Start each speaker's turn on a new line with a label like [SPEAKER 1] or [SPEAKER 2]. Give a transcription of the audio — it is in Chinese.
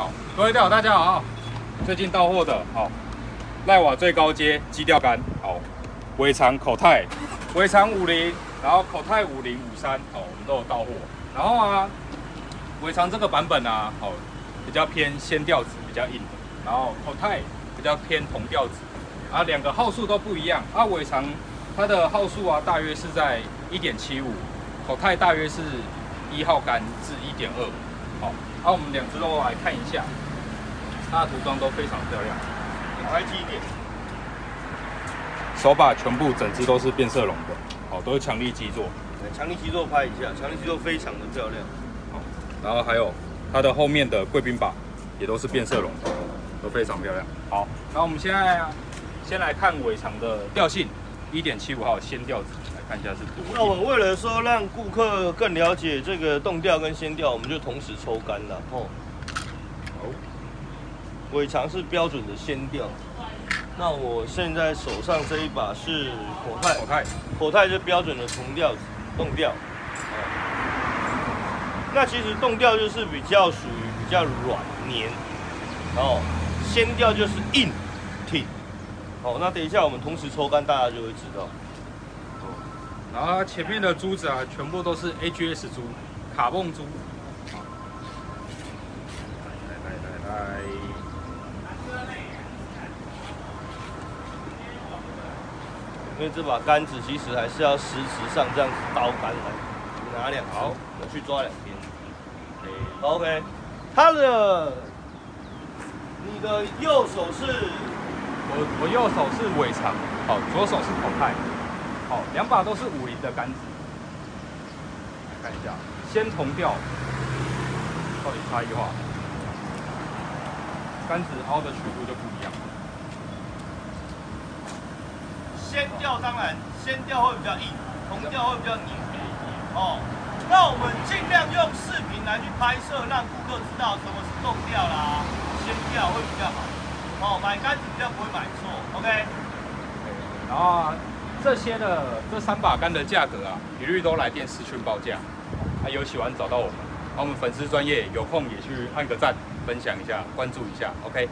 [SPEAKER 1] 好，各位钓友大家好，最近到货的好，赖瓦最高阶基钓竿，好，尾长口泰，尾长五零，然后口泰五零五三，好，我们都有到货。然后啊，尾长这个版本啊，好，比较偏纤钓子，比较硬的，然后口泰比较偏铜钓子，啊，两个号数都不一样。啊，尾长它的号数啊，大约是在一点七五，口泰大约是一号杆至一点二。好，那我们两只都来看一下，它的涂装都非常漂亮，
[SPEAKER 2] 打开机一点，
[SPEAKER 1] 手把全部整只都是变色龙的，好，都是强力基座，
[SPEAKER 2] 强力基座拍一下，强力基座非常的漂亮。
[SPEAKER 1] 好，然后还有它的后面的贵宾把也都是变色龙的，都非常漂亮。好，那我们现在先来看尾长的调性，一点七五号纤钓子，来看一下是多硬。
[SPEAKER 2] 那我们为了说让顾客更了解这个冻钓跟鲜钓，我们就同时抽干了哦。
[SPEAKER 1] 好，
[SPEAKER 2] 尾长是标准的鲜钓，那我现在手上这一把是火泰，
[SPEAKER 1] 火泰，
[SPEAKER 2] 火泰是标准的铜钓子，冻钓。哦，那其实冻钓就是比较属于比较软黏，然后鲜钓就是硬挺。好，那等一下我们同时抽干，大家就会知道。
[SPEAKER 1] 然后前面的珠子啊，全部都是 AGS 珠，卡泵珠。好，来来来来，
[SPEAKER 2] 因为这把杆子其实还是要实时上这样子刀杆来拿两只，
[SPEAKER 1] 好
[SPEAKER 2] 我去抓两边。OK，他的你的右手是
[SPEAKER 1] 我我右手是尾长，好，左手是口泰，好，两把都是五零的杆子。来看一下，先同调到底差异化，杆子凹的曲度就不一样。
[SPEAKER 2] 先调，当然先调会比较硬，同调会比较黏。哦，那我们尽量用视频来去拍摄，让顾客知道什么是重调啦，先调会比较好。哦，买杆子比较不会买错。OK。
[SPEAKER 1] 然后这些的这三把杆的价格啊，一律都来电私讯报价。啊，有喜欢找到我们，我们粉丝专业有空也去按个赞，分享一下，关注一下。OK。